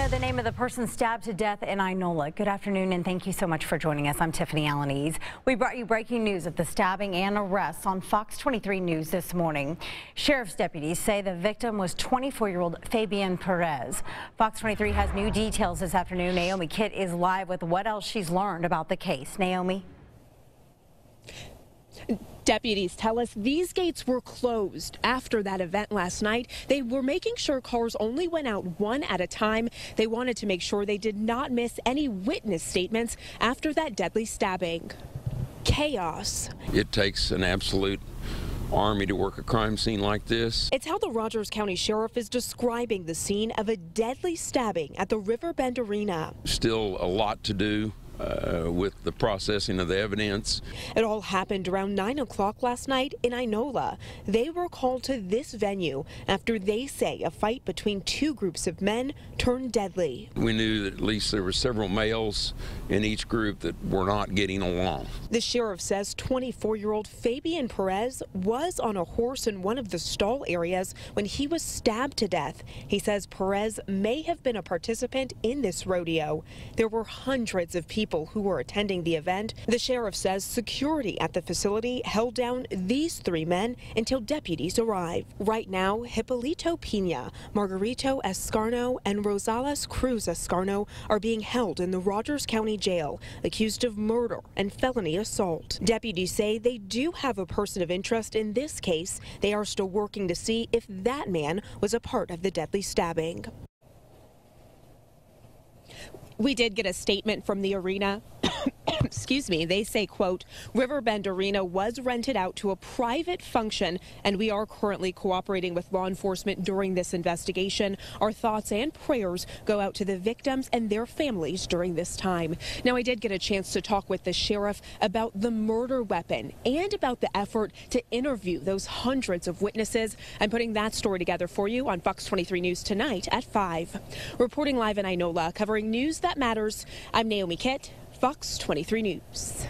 know the name of the person stabbed to death in Inola. Good afternoon and thank you so much for joining us. I'm Tiffany Alaniz. We brought you breaking news of the stabbing and arrests on Fox 23 News this morning. Sheriff's deputies say the victim was 24-year-old Fabian Perez. Fox 23 has new details this afternoon. Naomi Keitt is live with what else she's learned about the case. Naomi? Deputies tell us these gates were closed after that event last night. They were making sure cars only went out one at a time. They wanted to make sure they did not miss any witness statements after that deadly stabbing. Chaos. It takes an absolute army to work a crime scene like this. It's how the Rogers County Sheriff is describing the scene of a deadly stabbing at the Riverbend Arena. Still a lot to do uh, with the processing of the evidence. It all happened around 9 o'clock last night in Inola. They were called to this venue after they say a fight between two groups of men turned deadly. We knew that at least there were several males in each group that were not getting along. The sheriff says 24-year-old Fabian Perez was on a horse in one of the stall areas when he was stabbed to death. He says Perez may have been a participant in this rodeo. There were hundreds of people people who were attending the event. The sheriff says security at the facility held down these three men until deputies arrive. Right now, Hippolito Pina, Margarito Escarno, and Rosales Cruz Escarno are being held in the Rogers County Jail, accused of murder and felony assault. Deputies say they do have a person of interest in this case. They are still working to see if that man was a part of the deadly stabbing. We did get a statement from the arena excuse me, they say, quote, Riverbend Arena was rented out to a private function, and we are currently cooperating with law enforcement during this investigation. Our thoughts and prayers go out to the victims and their families during this time. Now, I did get a chance to talk with the sheriff about the murder weapon and about the effort to interview those hundreds of witnesses. I'm putting that story together for you on Fox 23 News tonight at 5. Reporting live in Inola, covering news that matters, I'm Naomi Keitt. Fox 23 News.